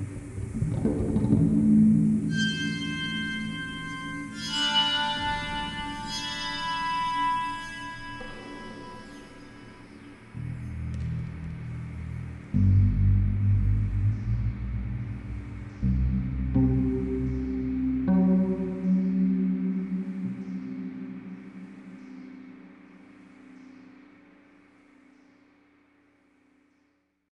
Mm-hmm.